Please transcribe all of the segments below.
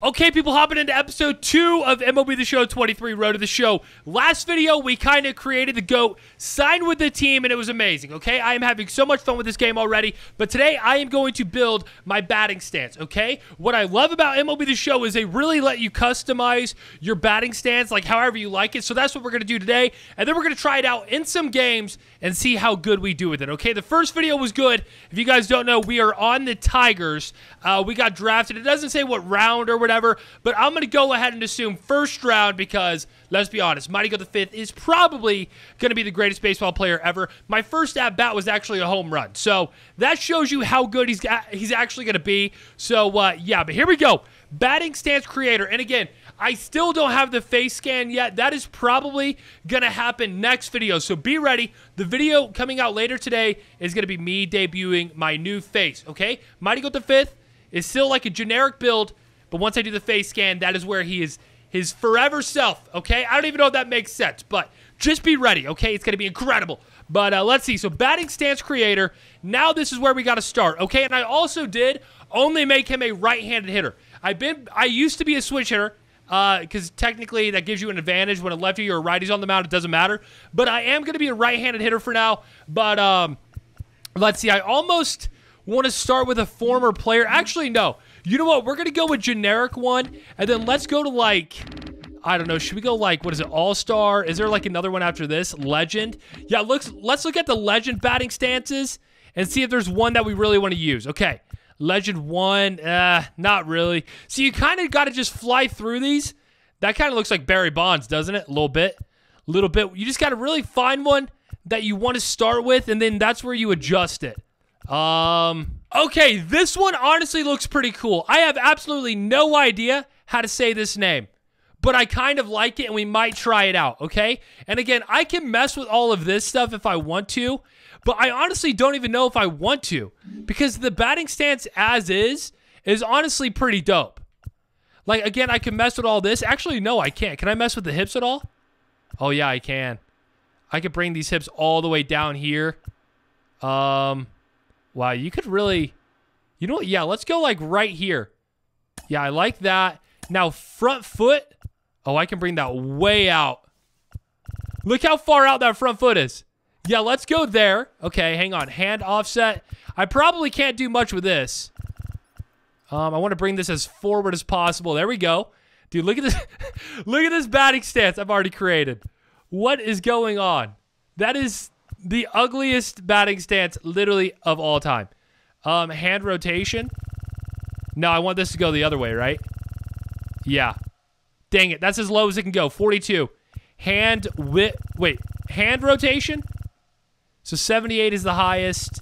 Okay, people, hopping into episode two of MLB The Show 23 Road to the Show. Last video, we kind of created the GOAT, signed with the team, and it was amazing, okay? I am having so much fun with this game already, but today I am going to build my batting stance, okay? What I love about MLB The Show is they really let you customize your batting stance, like however you like it, so that's what we're going to do today, and then we're going to try it out in some games and see how good we do with it, okay? The first video was good. If you guys don't know, we are on the Tigers. Uh, we got drafted. It doesn't say what round or whatever whatever. But I'm going to go ahead and assume first round because, let's be honest, Mighty Goat the fifth is probably going to be the greatest baseball player ever. My first at bat was actually a home run. So that shows you how good he's, he's actually going to be. So, uh, yeah, but here we go. Batting stance creator. And again, I still don't have the face scan yet. That is probably going to happen next video. So be ready. The video coming out later today is going to be me debuting my new face, okay? Mighty Goat the 5th is still like a generic build but once I do the face scan, that is where he is his forever self, okay? I don't even know if that makes sense, but just be ready, okay? It's going to be incredible. But uh, let's see. So batting stance creator. Now this is where we got to start, okay? And I also did only make him a right-handed hitter. I've been I used to be a switch hitter because uh, technically that gives you an advantage when a lefty or a righty's on the mound. It doesn't matter. But I am going to be a right-handed hitter for now. But um, let's see. I almost want to start with a former player. Actually, no. You know what? We're going to go with generic one, and then let's go to, like, I don't know. Should we go, like, what is it, All-Star? Is there, like, another one after this? Legend? Yeah, looks, let's look at the Legend batting stances and see if there's one that we really want to use. Okay. Legend 1, uh, not really. So you kind of got to just fly through these. That kind of looks like Barry Bonds, doesn't it? A little bit. A little bit. You just got to really find one that you want to start with, and then that's where you adjust it. Um, Okay, this one honestly looks pretty cool. I have absolutely no idea how to say this name, but I kind of like it and we might try it out, okay? And again, I can mess with all of this stuff if I want to, but I honestly don't even know if I want to because the batting stance as is is honestly pretty dope. Like, again, I can mess with all this. Actually, no, I can't. Can I mess with the hips at all? Oh, yeah, I can. I can bring these hips all the way down here. Um, Wow, you could really... You know what? Yeah, let's go like right here. Yeah, I like that. Now, front foot. Oh, I can bring that way out. Look how far out that front foot is. Yeah, let's go there. Okay, hang on. Hand offset. I probably can't do much with this. Um, I want to bring this as forward as possible. There we go. Dude, look at this. look at this batting stance I've already created. What is going on? That is the ugliest batting stance literally of all time. Um, hand rotation. No, I want this to go the other way, right? Yeah. Dang it. That's as low as it can go. 42. Hand wit. Wait. Hand rotation? So 78 is the highest.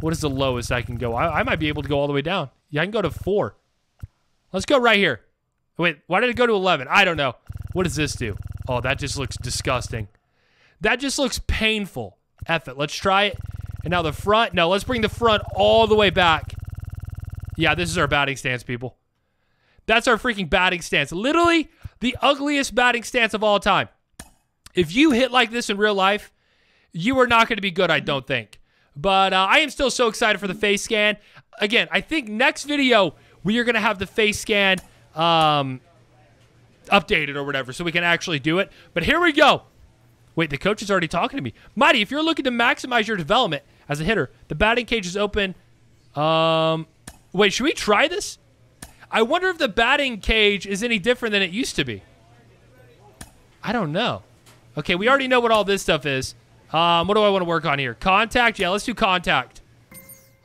What is the lowest I can go? I, I might be able to go all the way down. Yeah, I can go to 4. Let's go right here. Wait, why did it go to 11? I don't know. What does this do? Oh, that just looks disgusting. That just looks painful. F it. Let's try it. And now the front. No, let's bring the front all the way back. Yeah, this is our batting stance, people. That's our freaking batting stance. Literally the ugliest batting stance of all time. If you hit like this in real life, you are not going to be good, I don't think. But uh, I am still so excited for the face scan. Again, I think next video, we are going to have the face scan um, updated or whatever so we can actually do it. But here we go. Wait, the coach is already talking to me. Mighty, if you're looking to maximize your development as a hitter, the batting cage is open. Um, wait, should we try this? I wonder if the batting cage is any different than it used to be. I don't know. Okay, we already know what all this stuff is. Um, what do I want to work on here? Contact? Yeah, let's do contact.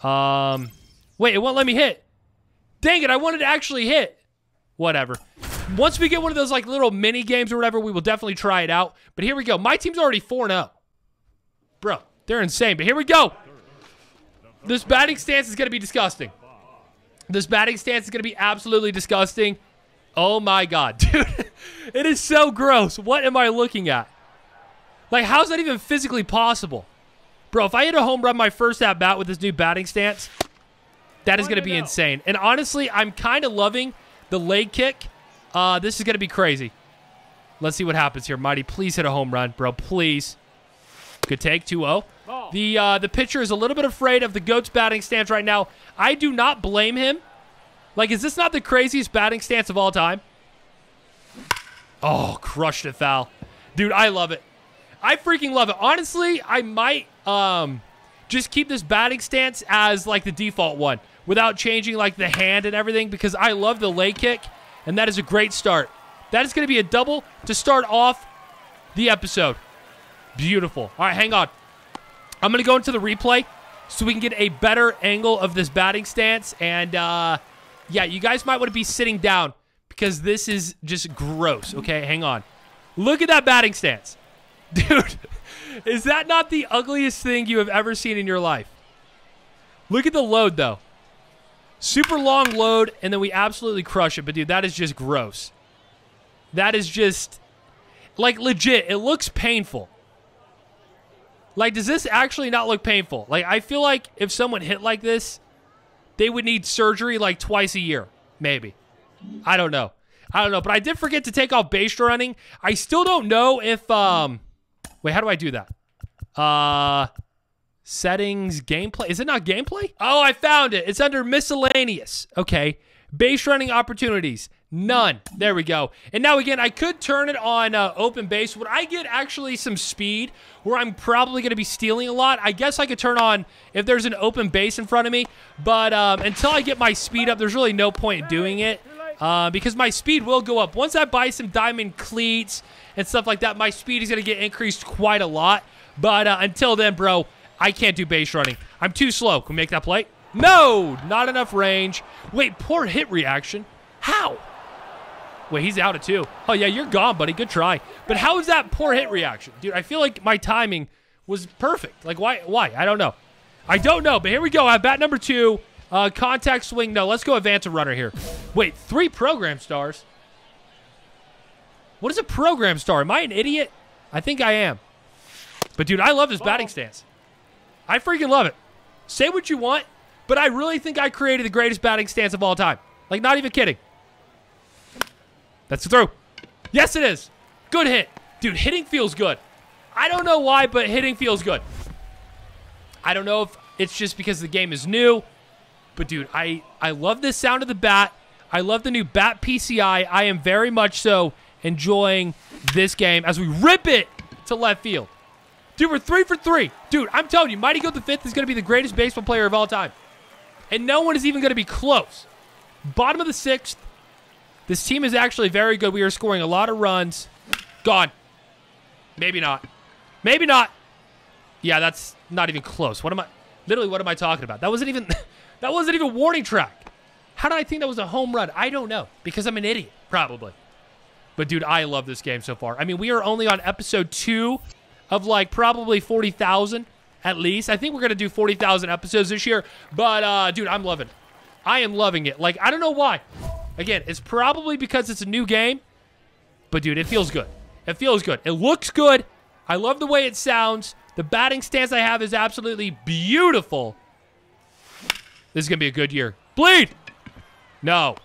Um, wait, it won't let me hit. Dang it, I wanted to actually hit. Whatever. Once we get one of those like little mini games or whatever, we will definitely try it out. But here we go. My team's already 4-0. Bro, they're insane. But here we go. This batting stance is going to be disgusting. This batting stance is going to be absolutely disgusting. Oh my god, dude. it is so gross. What am I looking at? Like, how's that even physically possible? Bro, if I hit a home run my first at bat with this new batting stance, that is going to be insane. And honestly, I'm kind of loving the leg kick uh, this is going to be crazy. Let's see what happens here. Mighty, please hit a home run, bro. Please. Good take, 2-0. The, uh, the pitcher is a little bit afraid of the GOAT's batting stance right now. I do not blame him Like, is this not the craziest batting stance of all time? Oh, crushed it foul. Dude, I love it. I freaking love it. Honestly, I might um just keep this batting stance as like the default one without changing like the hand and everything because I love the leg kick and that is a great start. That is going to be a double to start off the episode. Beautiful. All right, hang on. I'm going to go into the replay so we can get a better angle of this batting stance and uh yeah, you guys might want to be sitting down because this is just gross. Okay, hang on. Look at that batting stance. Dude, is that not the ugliest thing you have ever seen in your life? Look at the load, though. Super long load, and then we absolutely crush it. But, dude, that is just gross. That is just, like, legit. It looks painful. Like, does this actually not look painful? Like, I feel like if someone hit like this, they would need surgery like twice a year, maybe. I don't know. I don't know, but I did forget to take off base running. I still don't know if um wait, how do I do that? Uh settings gameplay. Is it not gameplay? Oh, I found it. It's under miscellaneous. Okay. Base running opportunities. None. There we go. And now again, I could turn it on uh, open base. Would I get actually some speed where I'm probably going to be stealing a lot? I guess I could turn on if there's an open base in front of me. But um, until I get my speed up, there's really no point in doing it. Uh, because my speed will go up. Once I buy some diamond cleats and stuff like that, my speed is going to get increased quite a lot. But uh, until then, bro, I can't do base running. I'm too slow. Can we make that play? No, not enough range. Wait, poor hit reaction. How? Wait, he's out of two. Oh, yeah, you're gone, buddy. Good try. But how is that poor hit reaction? Dude, I feel like my timing was perfect. Like, why? Why? I don't know. I don't know, but here we go. At bat number two. Uh, contact swing. No, let's go advance a runner here. Wait, three program stars? What is a program star? Am I an idiot? I think I am. But, dude, I love this batting stance. I freaking love it. Say what you want, but I really think I created the greatest batting stance of all time. Like, not even kidding. That's the throw. Yes, it is. Good hit. Dude, hitting feels good. I don't know why, but hitting feels good. I don't know if it's just because the game is new, but dude, I, I love the sound of the bat. I love the new bat PCI. I am very much so enjoying this game as we rip it to left field. Dude, we're three for three. Dude, I'm telling you, Mighty Goat the Fifth is going to be the greatest baseball player of all time. And no one is even going to be close. Bottom of the sixth. This team is actually very good. We are scoring a lot of runs. Gone. Maybe not. Maybe not. Yeah, that's not even close. What am I... Literally, what am I talking about? That wasn't even... that wasn't even warning track. How did I think that was a home run? I don't know. Because I'm an idiot, probably. But, dude, I love this game so far. I mean, we are only on episode two of, like, probably 40,000 at least. I think we're going to do 40,000 episodes this year. But, uh, dude, I'm loving it. I am loving it. Like, I don't know why. Again, it's probably because it's a new game. But, dude, it feels good. It feels good. It looks good. I love the way it sounds. The batting stance I have is absolutely beautiful. This is going to be a good year. Bleed! No.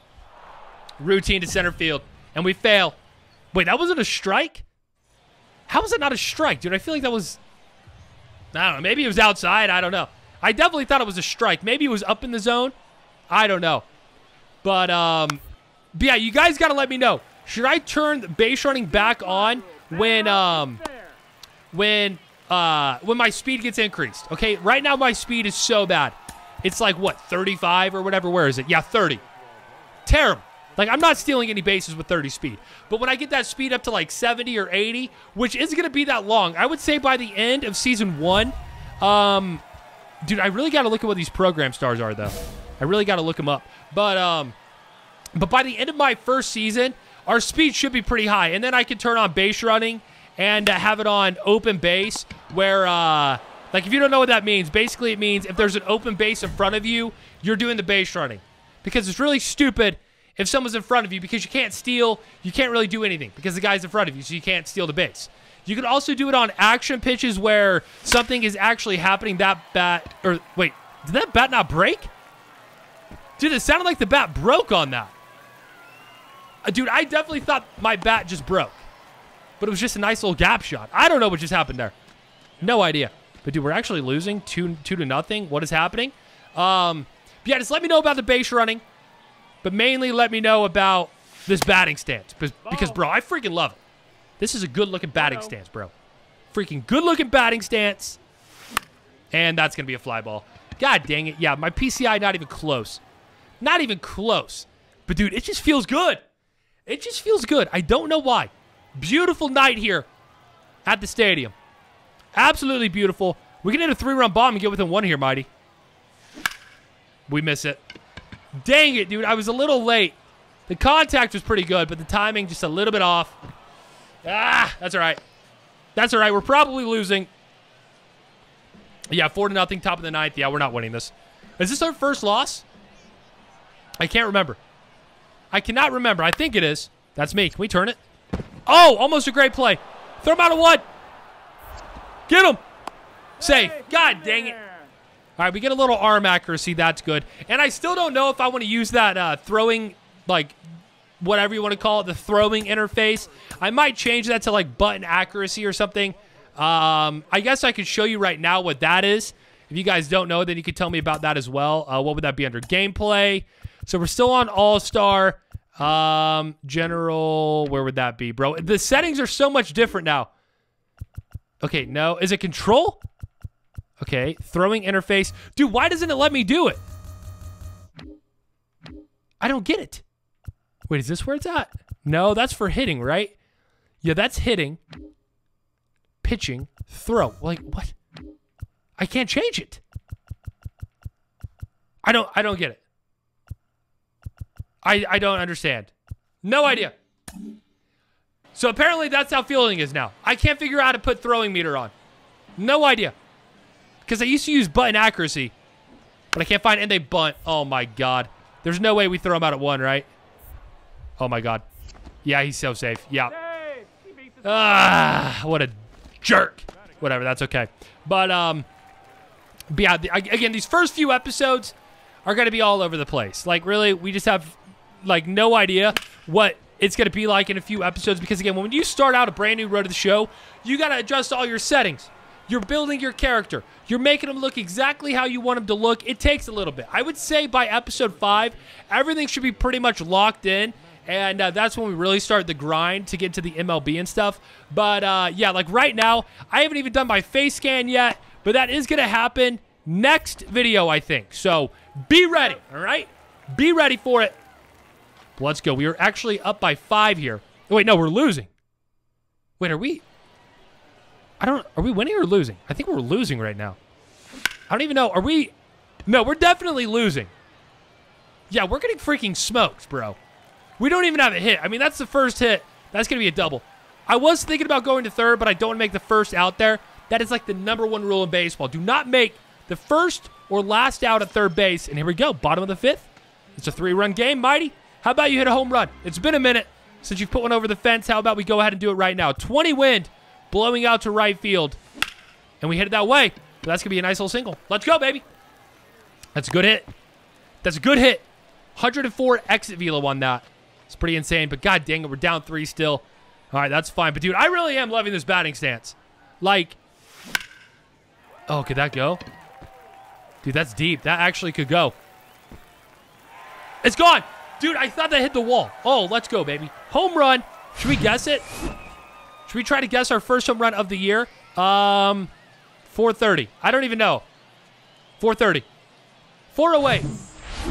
Routine to center field. And we fail. Wait, that wasn't a strike? How was it not a strike, dude? I feel like that was... I don't know. Maybe it was outside. I don't know. I definitely thought it was a strike. Maybe it was up in the zone. I don't know. But, um... But yeah, you guys got to let me know. Should I turn base running back on when, um... When, uh... When my speed gets increased? Okay, right now my speed is so bad. It's like, what, 35 or whatever? Where is it? Yeah, 30. Terrible. Like, I'm not stealing any bases with 30 speed. But when I get that speed up to like 70 or 80, which isn't going to be that long, I would say by the end of season one, um, dude, I really got to look at what these program stars are, though. I really got to look them up. But, um, but by the end of my first season, our speed should be pretty high. And then I can turn on base running and uh, have it on open base where, uh, like, if you don't know what that means, basically it means if there's an open base in front of you, you're doing the base running. Because it's really stupid if someone's in front of you because you can't steal, you can't really do anything because the guy's in front of you, so you can't steal the base. You can also do it on action pitches where something is actually happening. That bat, or wait, did that bat not break? Dude, it sounded like the bat broke on that. Uh, dude, I definitely thought my bat just broke. But it was just a nice little gap shot. I don't know what just happened there. No idea. But dude, we're actually losing two two to nothing. What is happening? Um, yeah, just let me know about the base running. But mainly let me know about this batting stance because, oh. because bro, I freaking love it. This is a good looking batting stance, bro. Freaking good looking batting stance. And that's going to be a fly ball. God dang it. Yeah, my PCI not even close. Not even close. But dude, it just feels good. It just feels good. I don't know why. Beautiful night here at the stadium. Absolutely beautiful. We can hit a three-run bomb and get within one here, Mighty. We miss it. Dang it, dude. I was a little late. The contact was pretty good, but the timing just a little bit off. Ah, that's all right. That's all right. We're probably losing. Yeah, four to nothing, top of the ninth. Yeah, we're not winning this. Is this our first loss? I can't remember. I cannot remember. I think it is. That's me. Can we turn it? Oh, almost a great play. Throw him out of one. Get him. Safe. God dang it. All right, we get a little arm accuracy. That's good. And I still don't know if I want to use that uh, throwing, like, whatever you want to call it, the throwing interface. I might change that to, like, button accuracy or something. Um, I guess I could show you right now what that is. If you guys don't know, then you could tell me about that as well. Uh, what would that be under gameplay? So we're still on All-Star. Um, general, where would that be, bro? The settings are so much different now. Okay, no. Is it control? Okay, throwing interface. Dude, why doesn't it let me do it? I don't get it. Wait, is this where it's at? No, that's for hitting, right? Yeah, that's hitting. Pitching. Throw. Like, what? I can't change it. I don't I don't get it. I I don't understand. No idea. So apparently that's how fielding is now. I can't figure out how to put throwing meter on. No idea. Because I used to use button accuracy, but I can't find, and they bunt. Oh my God. There's no way we throw him out at one, right? Oh my God. Yeah, he's so safe. Yeah. Ah, what a jerk. Whatever, that's okay. But, um, but yeah, again, these first few episodes are going to be all over the place. Like, really, we just have, like, no idea what it's going to be like in a few episodes because, again, when you start out a brand new road to the show, you got to adjust all your settings. You're building your character. You're making them look exactly how you want them to look. It takes a little bit. I would say by episode five, everything should be pretty much locked in. And uh, that's when we really start the grind to get to the MLB and stuff. But uh, yeah, like right now, I haven't even done my face scan yet, but that is going to happen next video, I think. So be ready, all right? Be ready for it. Let's go. We are actually up by five here. Oh, wait, no, we're losing. Wait, are we? I don't. Are we winning or losing? I think we're losing right now. I don't even know. Are we? No, we're definitely losing. Yeah, we're getting freaking smoked, bro. We don't even have a hit. I mean, that's the first hit. That's going to be a double. I was thinking about going to third, but I don't want to make the first out there. That is like the number one rule in baseball. Do not make the first or last out at third base. And here we go. Bottom of the fifth. It's a three-run game, Mighty. How about you hit a home run? It's been a minute since you've put one over the fence. How about we go ahead and do it right now? 20 wind blowing out to right field. And we hit it that way. that's going to be a nice little single. Let's go, baby. That's a good hit. That's a good hit. 104 exit velo on that. It's pretty insane, but god dang it, we're down three still. All right, that's fine. But, dude, I really am loving this batting stance. Like, oh, could that go? Dude, that's deep. That actually could go. It's gone. Dude, I thought that hit the wall. Oh, let's go, baby. Home run. Should we guess it? Should we try to guess our first home run of the year? Um, 430. I don't even know. 430. 408.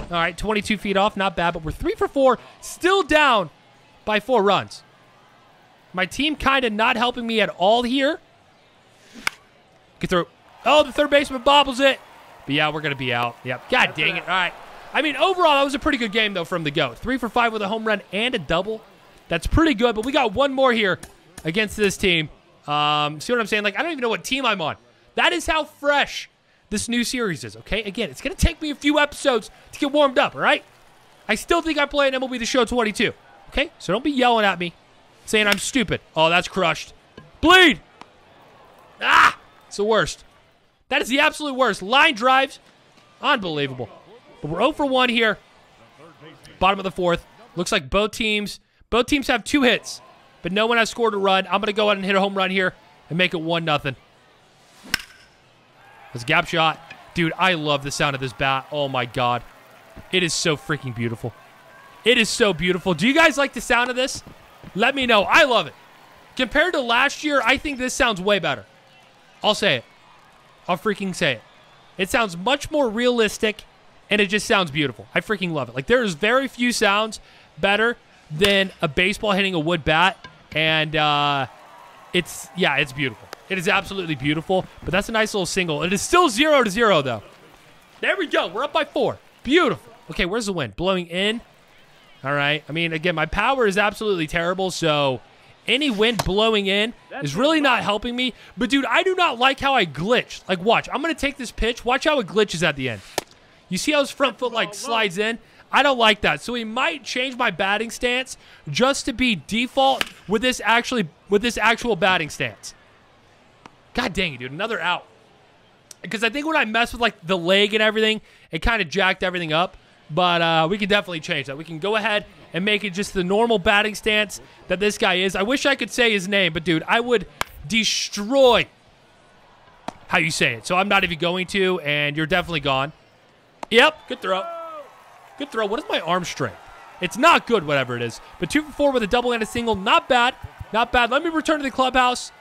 All right, 22 feet off. Not bad, but we're three for four. Still down by four runs. My team kind of not helping me at all here. Get through. Oh, the third baseman bobbles it. But yeah, we're going to be out. Yep. God dang it. All right. I mean, overall, that was a pretty good game, though, from the go. Three for five with a home run and a double. That's pretty good, but we got one more here against this team. Um, see what I'm saying? Like, I don't even know what team I'm on. That is how fresh this new series is, okay? Again, it's going to take me a few episodes to get warmed up, all right? I still think I play in MLB The Show 22, okay? So don't be yelling at me saying I'm stupid. Oh, that's crushed. Bleed! Ah! It's the worst. That is the absolute worst. Line drives. Unbelievable. But we're 0 for 1 here. Bottom of the fourth. Looks like both teams, both teams have two hits but no one has scored a run. I'm going to go out and hit a home run here and make it 1 nothing. This gap shot. Dude, I love the sound of this bat. Oh, my God. It is so freaking beautiful. It is so beautiful. Do you guys like the sound of this? Let me know. I love it. Compared to last year, I think this sounds way better. I'll say it. I'll freaking say it. It sounds much more realistic, and it just sounds beautiful. I freaking love it. Like, there's very few sounds better than a baseball hitting a wood bat, and uh, it's, yeah, it's beautiful. It is absolutely beautiful, but that's a nice little single. It is still zero to zero, though. There we go. We're up by four. Beautiful. Okay, where's the wind? Blowing in. All right. I mean, again, my power is absolutely terrible, so any wind blowing in is really not helping me. But, dude, I do not like how I glitch. Like, watch. I'm going to take this pitch. Watch how it glitches at the end. You see how his front foot, like, slides in? I don't like that. So he might change my batting stance just to be default with this actually with this actual batting stance. God dang it, dude. Another out. Because I think when I mess with like the leg and everything, it kind of jacked everything up. But uh, we can definitely change that. We can go ahead and make it just the normal batting stance that this guy is. I wish I could say his name, but dude, I would destroy how you say it. So I'm not even going to, and you're definitely gone. Yep, good throw. Good throw. What is my arm strength? It's not good, whatever it is. But two for four with a double and a single. Not bad. Not bad. Let me return to the clubhouse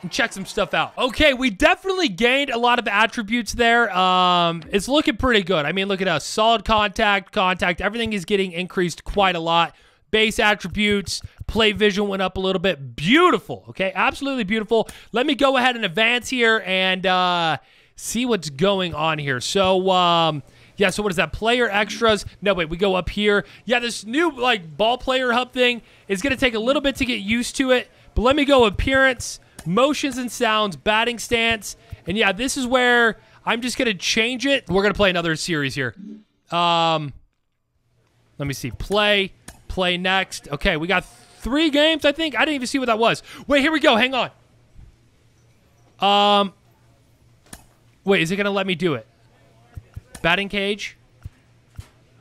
and check some stuff out. Okay, we definitely gained a lot of attributes there. Um, it's looking pretty good. I mean, look at us. Solid contact, contact. Everything is getting increased quite a lot. Base attributes, plate vision went up a little bit. Beautiful. Okay, absolutely beautiful. Let me go ahead and advance here and uh, see what's going on here. So, um, yeah, so what is that? Player extras. No, wait, we go up here. Yeah, this new like ball player hub thing is going to take a little bit to get used to it. But let me go appearance, motions and sounds, batting stance. And yeah, this is where I'm just going to change it. We're going to play another series here. Um, let me see. Play, play next. Okay, we got three games, I think. I didn't even see what that was. Wait, here we go. Hang on. Um, wait, is it going to let me do it? Batting cage.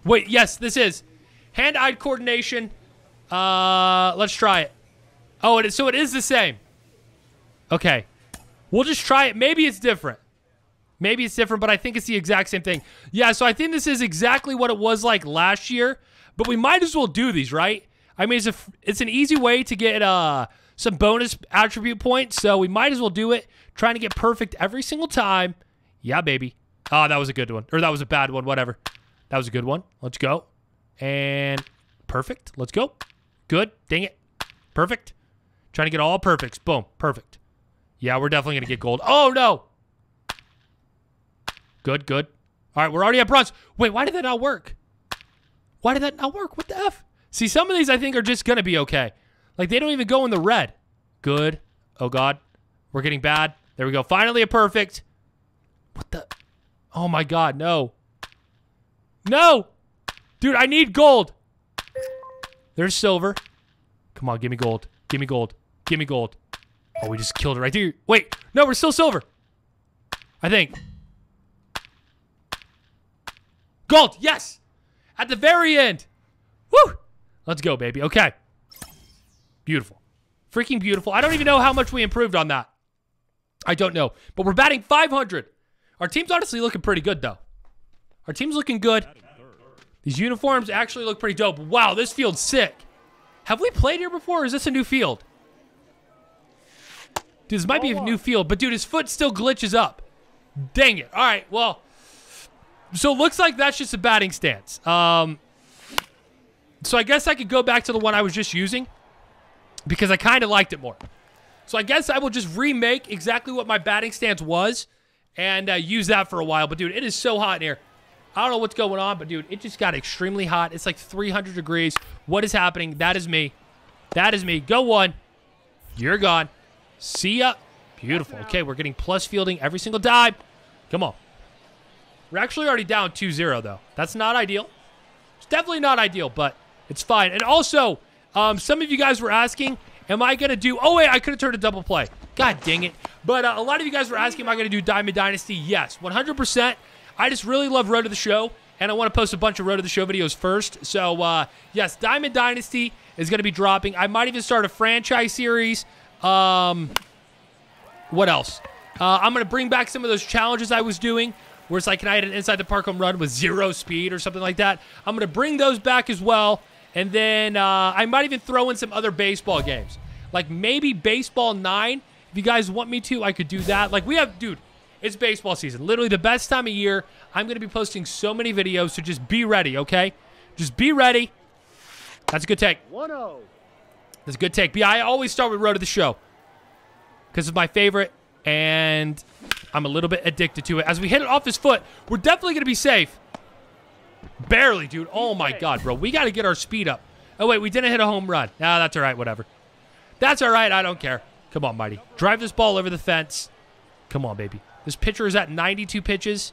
Wait, yes, this is. Hand-eye coordination. Uh, let's try it. Oh, it is, so it is the same. Okay. We'll just try it. Maybe it's different. Maybe it's different, but I think it's the exact same thing. Yeah, so I think this is exactly what it was like last year, but we might as well do these, right? I mean, it's, a, it's an easy way to get uh, some bonus attribute points, so we might as well do it. Trying to get perfect every single time. Yeah, baby. Oh, that was a good one. Or that was a bad one. Whatever. That was a good one. Let's go. And perfect. Let's go. Good. Dang it. Perfect. Trying to get all perfects. Boom. Perfect. Yeah, we're definitely going to get gold. Oh, no. Good, good. All right, we're already at bronze. Wait, why did that not work? Why did that not work? What the F? See, some of these I think are just going to be okay. Like, they don't even go in the red. Good. Oh, God. We're getting bad. There we go. Finally a perfect. What the? Oh my god, no. No! Dude, I need gold. There's silver. Come on, give me gold. Give me gold. Give me gold. Oh, we just killed it right there. Wait, no, we're still silver. I think. Gold, yes! At the very end. Woo! Let's go, baby. Okay. Beautiful. Freaking beautiful. I don't even know how much we improved on that. I don't know. But we're batting 500. Our team's honestly looking pretty good, though. Our team's looking good. These uniforms actually look pretty dope. Wow, this field's sick. Have we played here before, or is this a new field? Dude, this might be a new field, but dude, his foot still glitches up. Dang it. All right, well, so it looks like that's just a batting stance. Um, so I guess I could go back to the one I was just using because I kind of liked it more. So I guess I will just remake exactly what my batting stance was and uh, use that for a while. But, dude, it is so hot in here. I don't know what's going on, but, dude, it just got extremely hot. It's like 300 degrees. What is happening? That is me. That is me. Go one. You're gone. See ya. Beautiful. Okay, we're getting plus fielding every single time. Come on. We're actually already down 2-0, though. That's not ideal. It's definitely not ideal, but it's fine. And also, um, some of you guys were asking, am I going to do... Oh, wait, I could have turned a double play. God dang it. But uh, a lot of you guys were asking, am I going to do Diamond Dynasty? Yes, 100%. I just really love Road to the Show, and I want to post a bunch of Road to the Show videos first. So, uh, yes, Diamond Dynasty is going to be dropping. I might even start a franchise series. Um, what else? Uh, I'm going to bring back some of those challenges I was doing where it's like, can I hit an inside the park home run with zero speed or something like that? I'm going to bring those back as well. And then uh, I might even throw in some other baseball games. Like maybe Baseball 9. If you guys want me to, I could do that. Like we have, dude, it's baseball season. Literally the best time of year. I'm going to be posting so many videos, so just be ready, okay? Just be ready. That's a good take. 1-0. That's a good take. I always start with Road to the Show because it's my favorite, and I'm a little bit addicted to it. As we hit it off his foot, we're definitely going to be safe. Barely, dude. Oh, my God, bro. We got to get our speed up. Oh, wait, we didn't hit a home run. Ah, that's all right, whatever. That's all right. I don't care. Come on, Mighty. Drive this ball over the fence. Come on, baby. This pitcher is at 92 pitches.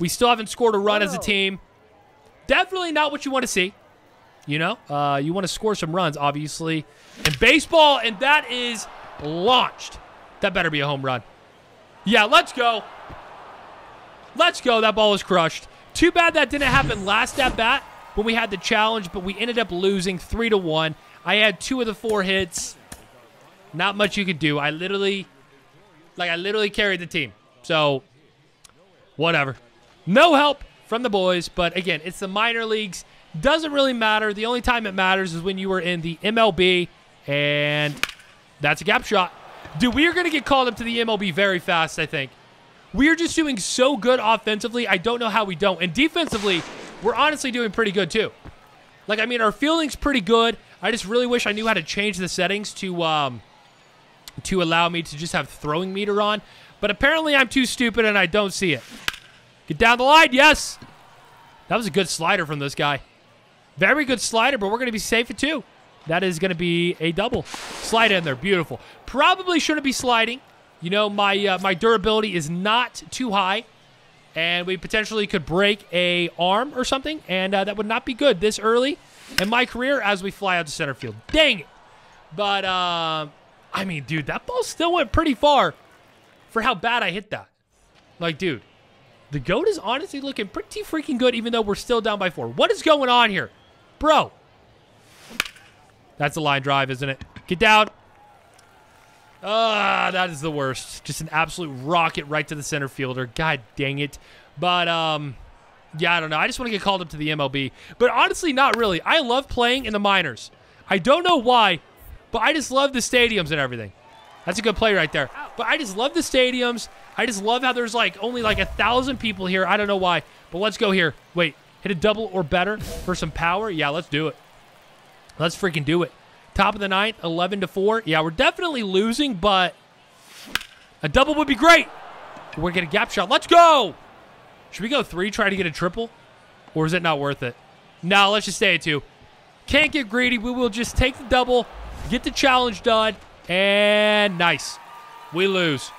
We still haven't scored a run as a team. Definitely not what you want to see. You know, uh, you want to score some runs, obviously. And baseball, and that is launched. That better be a home run. Yeah, let's go. Let's go. That ball was crushed. Too bad that didn't happen last at bat when we had the challenge, but we ended up losing 3 to 1. I had two of the four hits. Not much you could do. I literally, like, I literally carried the team. So, whatever. No help from the boys, but again, it's the minor leagues. Doesn't really matter. The only time it matters is when you were in the MLB, and that's a gap shot. Dude, we are going to get called up to the MLB very fast, I think. We are just doing so good offensively. I don't know how we don't. And defensively, we're honestly doing pretty good, too. Like, I mean, our fielding's pretty good. I just really wish I knew how to change the settings to um, to allow me to just have throwing meter on. But apparently I'm too stupid and I don't see it. Get down the line. Yes. That was a good slider from this guy. Very good slider, but we're going to be safe at two. That is going to be a double. Slide in there. Beautiful. Probably shouldn't be sliding. You know, my uh, my durability is not too high. And we potentially could break a arm or something. And uh, that would not be good this early in my career as we fly out to center field. Dang it. But, uh, I mean, dude, that ball still went pretty far for how bad I hit that. Like, dude, the GOAT is honestly looking pretty freaking good, even though we're still down by four. What is going on here? Bro. That's a line drive, isn't it? Get down. Ah, that is the worst. Just an absolute rocket right to the center fielder. God dang it. But, um, yeah, I don't know. I just want to get called up to the MLB. But honestly, not really. I love playing in the minors. I don't know why, but I just love the stadiums and everything. That's a good play right there. But I just love the stadiums. I just love how there's like only like a thousand people here. I don't know why. But let's go here. Wait, hit a double or better for some power? Yeah, let's do it. Let's freaking do it. Top of the ninth, 11 to 4. Yeah, we're definitely losing, but a double would be great. We're getting a gap shot. Let's go. Should we go three, try to get a triple? Or is it not worth it? No, let's just stay at two. Can't get greedy. We will just take the double, get the challenge done, and nice. We lose.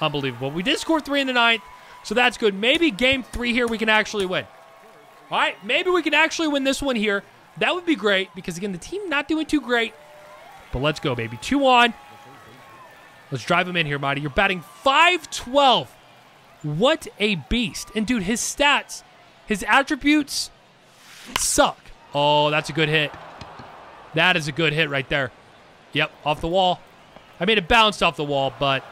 Unbelievable. We did score three in the ninth, so that's good. Maybe game three here we can actually win. All right, maybe we can actually win this one here. That would be great because, again, the team not doing too great. But let's go, baby. Two on. Let's drive him in here, Mighty. You're batting 512. What a beast. And, dude, his stats, his attributes suck. Oh, that's a good hit. That is a good hit right there. Yep, off the wall. I made it bounce off the wall, but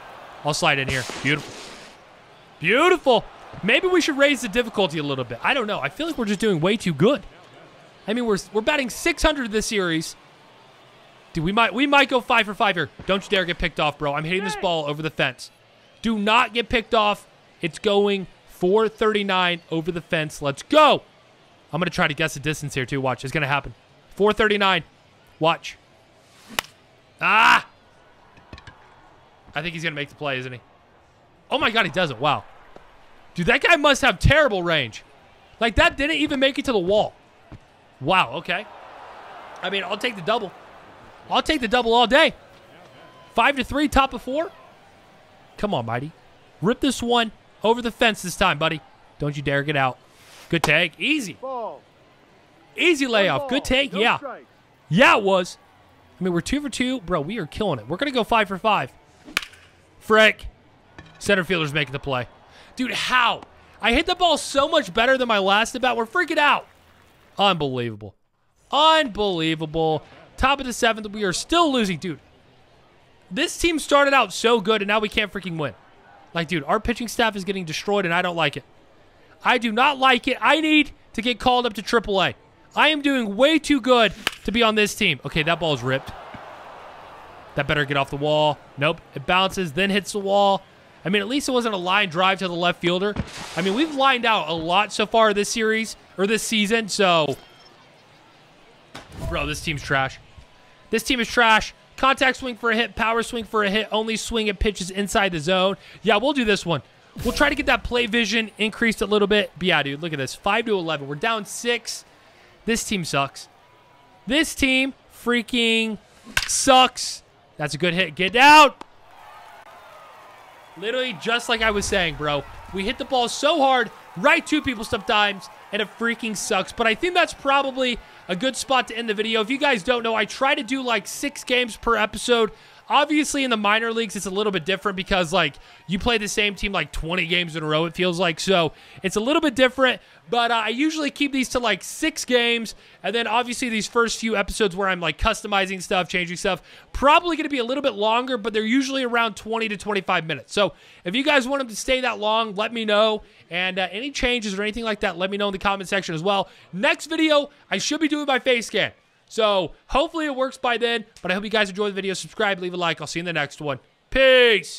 I'll slide in here. Beautiful. Beautiful. Maybe we should raise the difficulty a little bit. I don't know. I feel like we're just doing way too good. I mean, we're, we're batting 600 this series. Dude, we might we might go five for five here. Don't you dare get picked off, bro. I'm hitting this ball over the fence. Do not get picked off. It's going 439 over the fence. Let's go. I'm going to try to guess the distance here, too. Watch. It's going to happen. 439. Watch. Ah! I think he's going to make the play, isn't he? Oh, my God, he doesn't. Wow. Dude, that guy must have terrible range. Like, that didn't even make it to the wall. Wow, okay. I mean, I'll take the double. I'll take the double all day. Five to three, top of four. Come on, Mighty. Rip this one over the fence this time, buddy. Don't you dare get out. Good tag. Easy. Ball. Easy layoff. Good take. No yeah. Strike. Yeah, it was. I mean, we're two for two. Bro, we are killing it. We're going to go five for five. Frick. Center fielder's making the play. Dude, how? I hit the ball so much better than my last about. We're freaking out. Unbelievable. Unbelievable. Top of the seventh. We are still losing. Dude, this team started out so good, and now we can't freaking win. Like, dude, our pitching staff is getting destroyed, and I don't like it. I do not like it. I need to get called up to AAA. I am doing way too good to be on this team. Okay, that ball is ripped. That better get off the wall. Nope. It bounces, then hits the wall. I mean, at least it wasn't a line drive to the left fielder. I mean, we've lined out a lot so far this series, or this season, so... Bro, this team's trash. This team is trash. Contact swing for a hit, power swing for a hit, only swing at pitches inside the zone. Yeah, we'll do this one. We'll try to get that plate vision increased a little bit. But yeah, dude, look at this. 5 to 11. We're down 6. This team sucks. This team freaking sucks. That's a good hit. Get out. Literally just like I was saying, bro. We hit the ball so hard, right to people sometimes, and it freaking sucks. But I think that's probably a good spot to end the video. If you guys don't know, I try to do like six games per episode. Obviously, in the minor leagues, it's a little bit different because, like, you play the same team like 20 games in a row, it feels like. So it's a little bit different, but uh, I usually keep these to like six games. And then, obviously, these first few episodes where I'm like customizing stuff, changing stuff, probably going to be a little bit longer, but they're usually around 20 to 25 minutes. So if you guys want them to stay that long, let me know. And uh, any changes or anything like that, let me know in the comment section as well. Next video, I should be doing my face scan. So hopefully it works by then. But I hope you guys enjoy the video. Subscribe, leave a like. I'll see you in the next one. Peace.